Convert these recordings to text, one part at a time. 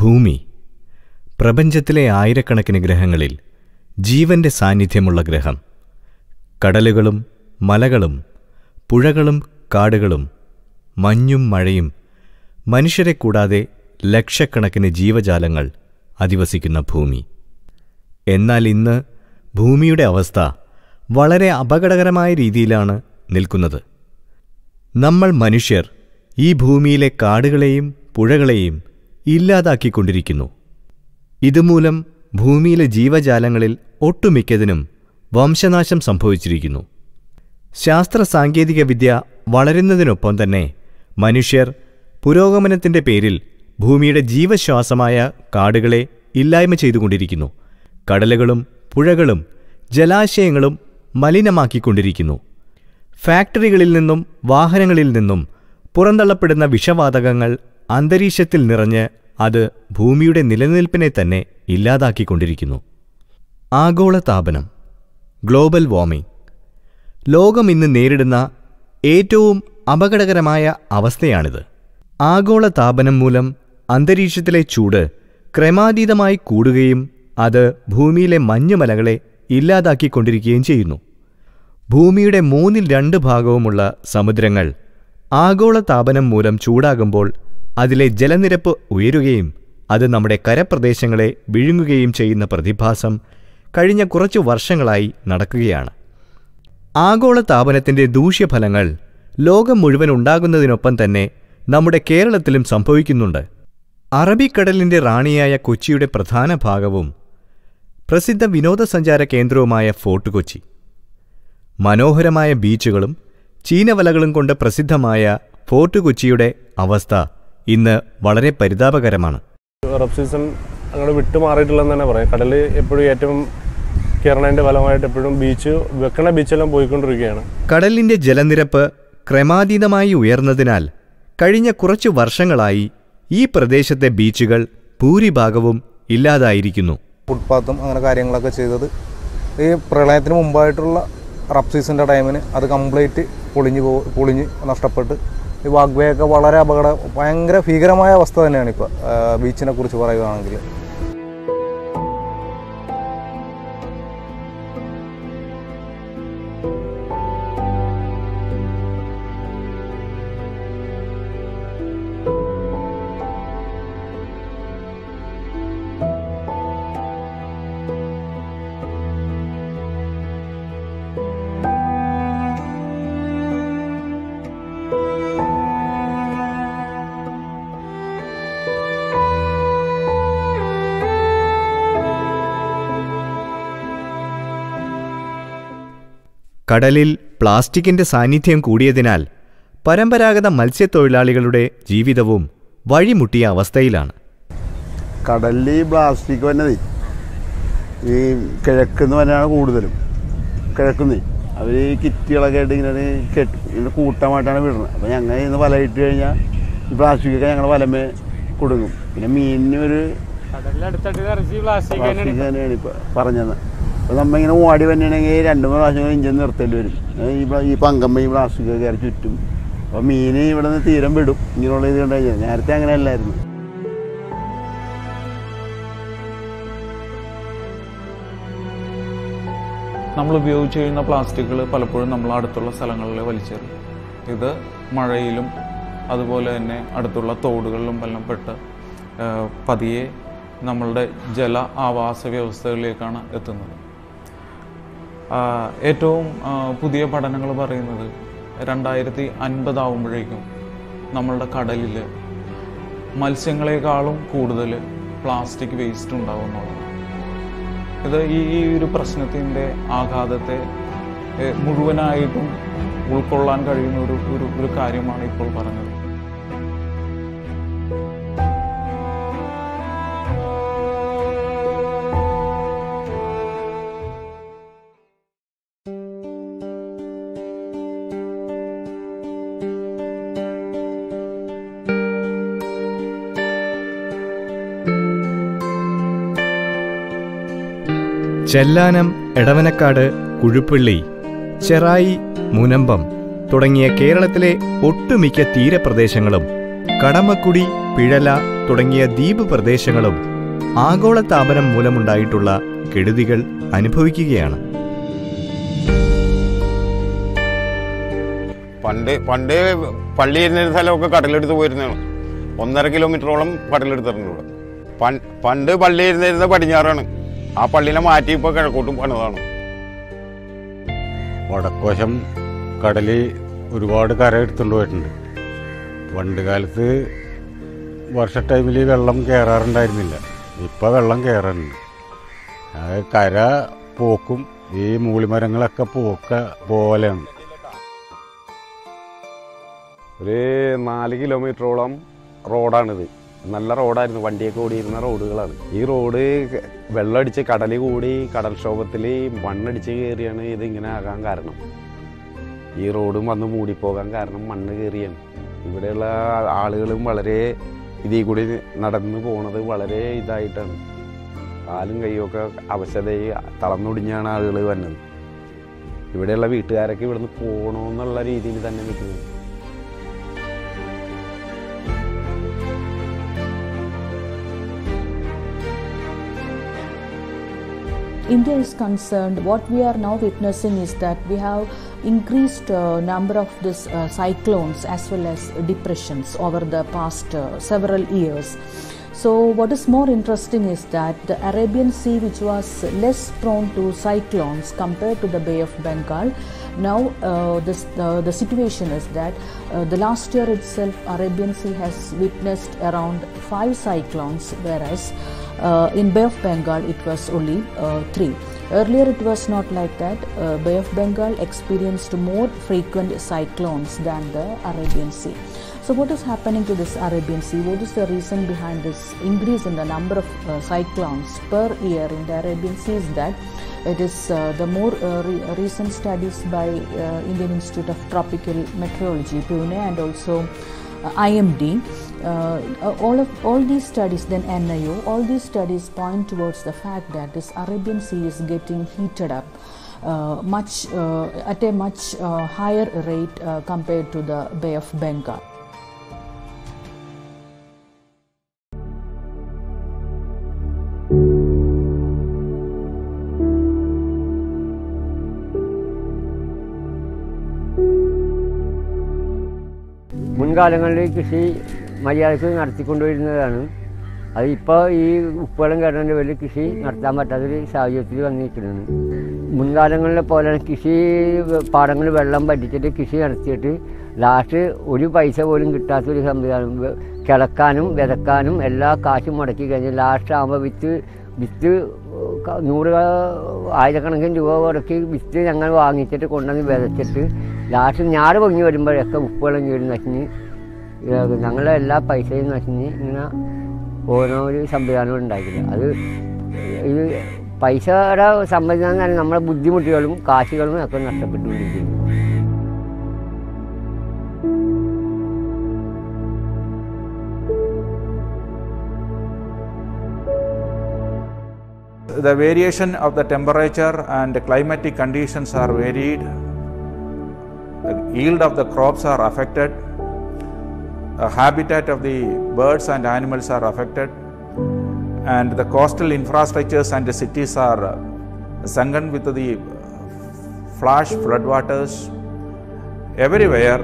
ഭൂമി. പ്രപഞ്ചത്തിലെ ആയിരക്കണക്കിന് ഗ്രഹങ്ങളിൽ ജീവന്റെ സാന്നിധ്യമുള്ള ഗ്രഹം. കടലുകളും മലകളും പുഴകളും കാടുകളും മഞ്ഞും മഴയും മനുഷ്യരെ കൂടാതെ ലക്ഷക്കണക്കിന് ജീവജാലങ്ങൾ അധിവസിക്കുന്ന ഭൂമി. എന്നാൽ ഇന്ന് ഭൂമിയുടെ അവസ്ഥ വളരെ അപകടകരമായ രീതിയിലാണ് നിൽക്കുന്നത്. നമ്മൾ മനുഷ്യർ ഈ ഭൂമിയിലെ കാടുകളെയും പുഴകളെയും ഇല്ലാതാക്കിക്കൊണ്ടിരിക്കുന്നു. ഇതുമൂലം ഭൂമിയിലെ ജീവജാലങ്ങളിൽ ഒട്ടുമിക്കതിനും വംശനാശം സംഭവിച്ചിരിക്കുന്നു. ശാസ്ത്ര സാങ്കേതികവിദ്യ വളരുന്നതിനൊപ്പം തന്നെ മനുഷ്യർ പുരോഗമനത്തിന്റെ പേരിൽ ഭൂമിയുടെ ജീവശ്വാസമായ കാടുകളെ ഇല്ലായ്മ ചെയ്തുകൊണ്ടിരിക്കുന്നു. കടലുകളും പുഴകളും ജലാശയങ്ങളും മലിനമാക്കിക്കൊണ്ടിരിക്കുന്നു. ഫാക്ടറികളിൽ നിന്നും വാഹനങ്ങളിൽ നിന്നും പുറന്തള്ളപ്പെടുന്ന വിഷവാതകങ്ങൾ അന്തരീക്ഷത്തിൽ നിറഞ്ഞ് അത് ഭൂമിയുടെ നിലനിൽപ്പിനെ തന്നെ ഇല്ലാതാക്കിക്കൊണ്ടിരിക്കുന്നു. ആഗോളതാപനം ഗ്ലോബൽ വാർമിംഗ് ലോകം ഇന്ന് നേരിടുന്ന ഏറ്റവും അപകടകരമായ അവസ്ഥയാണിത്. ആഗോളതാപനം മൂലം അന്തരീക്ഷത്തിലെ ചൂട് ക്രമാതീതമായി കൂടുകയും അത് ഭൂമിയിലെ മഞ്ഞുമലകളെ ഇല്ലാതാക്കിക്കൊണ്ടിരിക്കുകയും ചെയ്യുന്നു. ഭൂമിയുടെ മൂന്നിൽ രണ്ട് ഭാഗവുമുള്ള സമുദ്രങ്ങൾ ആഗോളതാപനം മൂലം ചൂടാകുമ്പോൾ അതിലെ ജലനിരപ്പ് ഉയരുകയും അത് നമ്മുടെ കരപ്രദേശങ്ങളെ വിഴുങ്ങുകയും ചെയ്യുന്ന പ്രതിഭാസം കഴിഞ്ഞ കുറച്ചു വർഷങ്ങളായി നടക്കുകയാണ്. ആഗോള താപനത്തിന്റെ ദൂഷ്യഫലങ്ങൾ ലോകം മുഴുവൻ ഉണ്ടാകുന്നതിനൊപ്പം തന്നെ നമ്മുടെ കേരളത്തിലും സംഭവിക്കുന്നുണ്ട്. അറബിക്കടലിന്റെ റാണിയായ കൊച്ചിയുടെ പ്രധാന ഭാഗവും പ്രസിദ്ധ വിനോദസഞ്ചാര കേന്ദ്രവുമായ ഫോർട്ട് കൊച്ചി. മനോഹരമായ ബീച്ചുകളും ചീനവലകളും കൊണ്ട് പ്രസിദ്ധമായ ഫോർട്ട് കൊച്ചിയുടെ അവസ്ഥ ഇന്ന് വളരെ പരിതാപകരമാണ്. റബ് സീസൺ അങ്ങനെ വിട്ടുമാറിയിട്ടില്ലെന്ന് തന്നെ പറയാം. കടൽ എപ്പോഴും ഏറ്റവും കേരളത്തിന്റെ ഫലമായിട്ട് എപ്പോഴും ബീച്ച് വെക്കണ ബീച്ചെല്ലാം പോയിക്കൊണ്ടിരിക്കുകയാണ്. കടലിന്റെ ജലനിരപ്പ് ക്രമാതീതമായി ഉയർന്നതിനാൽ കഴിഞ്ഞ കുറച്ച് വർഷങ്ങളായി ഈ പ്രദേശത്തെ ബീച്ചുകൾ ഭൂരിഭാഗവും ഇല്ലാതായിരിക്കുന്നു. ഫുട്പാത്തും അങ്ങനെ കാര്യങ്ങളൊക്കെ ചെയ്തത് ഈ പ്രളയത്തിന് മുമ്പായിട്ടുള്ള റബ് സീസണിന്റെ ടൈമിന് അത് കംപ്ലീറ്റ് പൊളിഞ്ഞ് പോ പൊളിഞ്ഞ് നഷ്ടപ്പെട്ട് ഈ വാഗ്വേ ഒക്കെ വളരെ അപകട ഭയങ്കര ഭീകരമായ അവസ്ഥ തന്നെയാണ് ഇപ്പോൾ ബീച്ചിനെ കുറിച്ച് പറയുകയാണെങ്കിൽ കടലിൽ പ്ലാസ്റ്റിക്കിന്റെ സാന്നിധ്യം കൂടിയതിനാൽ പരമ്പരാഗത മത്സ്യത്തൊഴിലാളികളുടെ ജീവിതവും വഴിമുട്ടിയ അവസ്ഥയിലാണ്. കടലിൽ ഈ പ്ലാസ്റ്റിക് വന്നത് ഈ കിഴക്കുന്ന് വന്നാണ് കൂടുതലും. കിഴക്കുന്ന്. അവർ ഈ കിറ്റുകളൊക്കെ ആയിട്ട് ഇങ്ങനെ കെട്ടി ഇങ്ങനെ കൂട്ടമായിട്ടാണ് വിടുന്നത്. അപ്പോൾ ഞങ്ങൾ ഇന്ന് വല ഇട്ട് കഴിഞ്ഞാൽ ഈ പ്ലാസ്റ്റിക്കൊക്കെ ഞങ്ങൾ വലമേ കൊടുക്കും. പിന്നെ മീനിന് ഒരു പ്ലാസ്റ്റിക് തന്നെയാണ് ഇപ്പം പറഞ്ഞത്. അപ്പോൾ നമ്മ ഇങ്ങനെ ഓടി വന്നിട്ടുണ്ടെങ്കിൽ രണ്ട് മൂന്ന് പ്രാവശ്യം ഇഞ്ചൻ നിർത്തേണ്ടി വരും. ഈ ഈ പങ്കമ്മ ഈ പ്ലാസ്റ്റിക് കയറി ചുറ്റും. അപ്പോൾ മീൻ ഇവിടെ നിന്ന് തീരം വിടും. ഇങ്ങനെയുള്ള ഇത് കണ്ടു നേരത്തെ അങ്ങനെ അല്ലായിരുന്നു. നമ്മൾ ഉപയോഗിച്ച് കഴിയുന്ന പ്ലാസ്റ്റിക്കുകൾ പലപ്പോഴും നമ്മൾ അടുത്തുള്ള സ്ഥലങ്ങളിൽ വലിച്ചെറിയും. ഇത് മഴയിലും അതുപോലെ തന്നെ അടുത്തുള്ള തോടുകളിലും എല്ലാം പെട്ട് പതിയെ നമ്മളുടെ ജല ആവാസ വ്യവസ്ഥകളിലേക്കാണ് എത്തുന്നത്. ഏറ്റവും പുതിയ പഠനങ്ങൾ പറയുന്നത് രണ്ടായിരത്തി അൻപതാവുമ്പോഴേക്കും നമ്മളുടെ കടലിൽ മത്സ്യങ്ങളെക്കാളും കൂടുതൽ പ്ലാസ്റ്റിക് വേസ്റ്റ് ഉണ്ടാവും ഇത് ഈ ഒരു പ്രശ്നത്തിന്റെ ആഘാതത്തെ മുഴുവനായിട്ടും ഉൾക്കൊള്ളാൻ കഴിയുന്ന ഒരു ഒരു കാര്യമാണ് ഇപ്പോൾ പറഞ്ഞത്. ചെല്ലാനം എടവനക്കാട് കുഴുപ്പള്ളി ചെറായി മുനമ്പം തുടങ്ങിയ കേരളത്തിലെ ഒട്ടുമിക്ക തീരപ്രദേശങ്ങളും കടമക്കുടി പിഴല തുടങ്ങിയ ദ്വീപ് പ്രദേശങ്ങളും ആഗോളതാപനം മൂലമുണ്ടായിട്ടുള്ള കെടുതികൾ അനുഭവിക്കുകയാണ്. പണ്ട് പണ്ട് പള്ളി ഇരുന്ന സ്ഥലമൊക്കെ കടലെടുത്ത് പോയിരുന്നതാണ്. ഒന്നര കിലോമീറ്ററോളം കടലെടുത്തിട്ടുണ്ട് പണ്ട് പള്ളി ഇരുന്നിരുന്ന പടിഞ്ഞാറാണ്. ആ പള്ളിനെ മാറ്റി ഇപ്പോൾ കിഴക്കോട്ടും പണിതാണ്. വടക്കോശം കടലിൽ ഒരുപാട് കര എടുത്തുകൊണ്ട് പോയിട്ടുണ്ട്. പണ്ട് കാലത്ത് വർഷ ടൈമിൽ വെള്ളം കയറാറുണ്ടായിരുന്നില്ല ഇപ്പോൾ വെള്ളം കയറാറുണ്ട് കര പോക്കും ഈ മൂളിമരങ്ങളൊക്കെ പോക്ക പോലെയാണ്. ഒരു നാല് കിലോമീറ്ററോളം റോഡാണിത്. നല്ല റോഡായിരുന്നു. വണ്ടിയൊക്കെ ഓടിയിരുന്ന റോഡുകളാണ്. ഈ റോഡ് വെള്ളമടിച്ച് കടൽ കൂടി കടൽക്ഷോഭത്തിൽ മണ്ണടിച്ച് കയറിയാണ് ഇത് ഇങ്ങനെ ആകാൻ കാരണം. ഈ റോഡും വന്ന് മൂടിപ്പോകാൻ കാരണം മണ്ണ് കയറിയാണ്. ഇവിടെയുള്ള ആളുകളും വളരെ ഇതിൽ കൂടി നടന്നു പോണത് വളരെ ഇതായിട്ടാണ്. കാലും കൈയൊക്കെ അവശതയിൽ തളർന്നൊടിഞ്ഞാണ് ആളുകൾ വന്നത്. ഇവിടെയുള്ള വീട്ടുകാരൊക്കെ ഇവിടുന്ന് പോകണമെന്നുള്ള രീതിയിൽ തന്നെ നിൽക്കുന്നത് India is concerned, what we are now witnessing is that we have increased uh, number of this uh, cyclones as well as depressions over the past uh, several years. So, what is more interesting is that the Arabian Sea, which was less prone to cyclones compared to the Bay of Bengal, now uh, this, uh, the situation is that uh, the last year itself, Arabian Sea has witnessed around five cyclones, whereas in Bay of Bengal it was only uh, three. Earlier it was not like that. Uh, Bay of Bengal experienced more frequent cyclones than the Arabian Sea. So, what is happening to this Arabian Sea? What is the reason behind this increase in the number of uh, cyclones per year in the Arabian Sea? Is that it is uh, the more uh, re- recent studies by uh, Indian Institute of Tropical Meteorology, Pune, and also uh, IMD. Uh, uh, all of all these studies, then NIO, all these studies point towards the fact that this Arabian Sea is getting heated up. Uh, much uh, at a much uh, higher rate uh, compared to the Bay of Bengal. മുൻകാലങ്ങളിൽ കൃഷി മര്യാദയ്ക്ക് നടത്തിക്കൊണ്ടുവരുന്നതാണ്. അത് ഇപ്പോൾ ഈ ഉപ്പുവെള്ളം കയറുന്നതിന്റെ വലിയ കൃഷി നടത്താൻ പറ്റാത്തൊരു സാഹചര്യത്തിൽ വന്നിരിക്കുന്നത്. മുൻകാലങ്ങളിലെ പോലെ കൃഷി പാടങ്ങളിൽ വെള്ളം പറ്റിച്ചിട്ട് കൃഷി നടത്തിയിട്ട് ലാസ്റ്റ് ഒരു പൈസ പോലും കിട്ടാത്തൊരു സംവിധാനം കിളക്കാനും വിതക്കാനും എല്ലാ കാശും മുടക്കി കഴിഞ്ഞ് ലാസ്റ്റ് ആകുമ്പോൾ വിത്ത് വിത്ത് നൂറ് ആയിരക്കണക്കിന് രൂപ മുടക്കി വിത്ത് ഞങ്ങൾ വാങ്ങിച്ചിട്ട് കൊണ്ടുവന്ന് വിതച്ചിട്ട് ലാസ്റ്റ് ഞാറ് പൊങ്ങി വരുമ്പോഴൊക്കെ ഉപ്പുവെള്ളം കയറി നശിഞ്ഞ് ഞങ്ങളുടെ എല്ലാ പൈസയും നശിഞ്ഞ് ഇങ്ങനെ ഓരോ ഒരു സംവിധാനവും ഉണ്ടാക്കില്ല അത് ഇത് പൈസയുടെ സംവിധാനം തന്നെ നമ്മളെ ബുദ്ധിമുട്ടുകളും കാശുകളും ഒക്കെ നഷ്ടപ്പെട്ടുകൊണ്ടിരിക്കുന്നു The variation of the temperature and climatic conditions are varied. The yield of the crops are affected. Habitat of the birds and animals are affected. And the coastal infrastructures and the cities are uh, sunken with the flash floodwaters. Everywhere,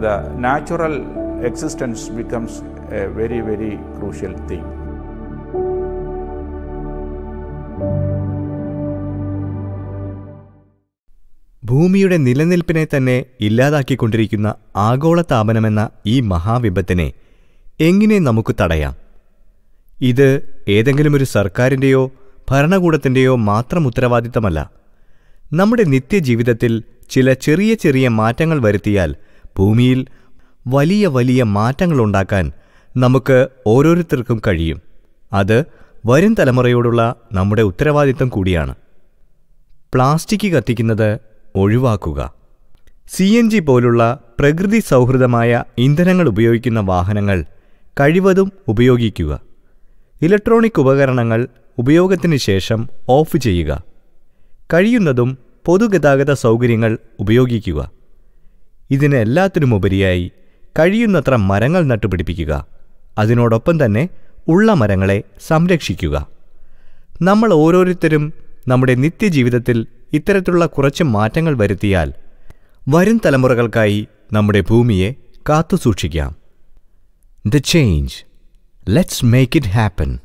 the natural existence becomes a very, very crucial thing. ഭൂമിയുടെ നിലനിൽപ്പിനെ തന്നെ ഇല്ലാതാക്കിക്കൊണ്ടിരിക്കുന്ന ആഗോളതാപനമെന്ന ഈ മഹാവിപത്തിനെ എങ്ങനെ നമുക്ക് തടയാം? ഇത് ഏതെങ്കിലും ഒരു സർക്കാരിന്റെയോ ഭരണകൂടത്തിന്റെയോ മാത്രം ഉത്തരവാദിത്തമല്ല. നമ്മുടെ നിത്യജീവിതത്തിൽ ചില ചെറിയ ചെറിയ മാറ്റങ്ങൾ വരുത്തിയാൽ ഭൂമിയിൽ വലിയ വലിയ മാറ്റങ്ങളുണ്ടാക്കാൻ നമുക്ക് ഓരോരുത്തർക്കും കഴിയും. അത് വരും തലമുറയോടുള്ള നമ്മുടെ ഉത്തരവാദിത്തം കൂടിയാണ്. പ്ലാസ്റ്റിക് കത്തിക്കുന്നത് ഒഴിവാക്കുക. സി എൻ ജി പോലുള്ള പ്രകൃതി സൗഹൃദമായ ഇന്ധനങ്ങൾ ഉപയോഗിക്കുന്ന വാഹനങ്ങൾ കഴിവതും ഉപയോഗിക്കുക. ഇലക്ട്രോണിക് ഉപകരണങ്ങൾ ഉപയോഗത്തിന് ശേഷം ഓഫ് ചെയ്യുക. കഴിയുന്നതും പൊതുഗതാഗത സൗകര്യങ്ങൾ ഉപയോഗിക്കുക. ഇതിന് എല്ലാത്തിനുമുപരിയായി കഴിയുന്നത്ര മരങ്ങൾ നട്ടുപിടിപ്പിക്കുക. അതിനോടൊപ്പം തന്നെ ഉള്ള മരങ്ങളെ സംരക്ഷിക്കുക. നമ്മൾ ഓരോരുത്തരും നമ്മുടെ നിത്യജീവിതത്തിൽ ഇത്തരത്തിലുള്ള കുറച്ച് മാറ്റങ്ങൾ വരുത്തിയാൽ വരും തലമുറകൾക്കായി നമ്മുടെ ഭൂമിയെ കാത്തുസൂക്ഷിക്കാം. The change let's make it happen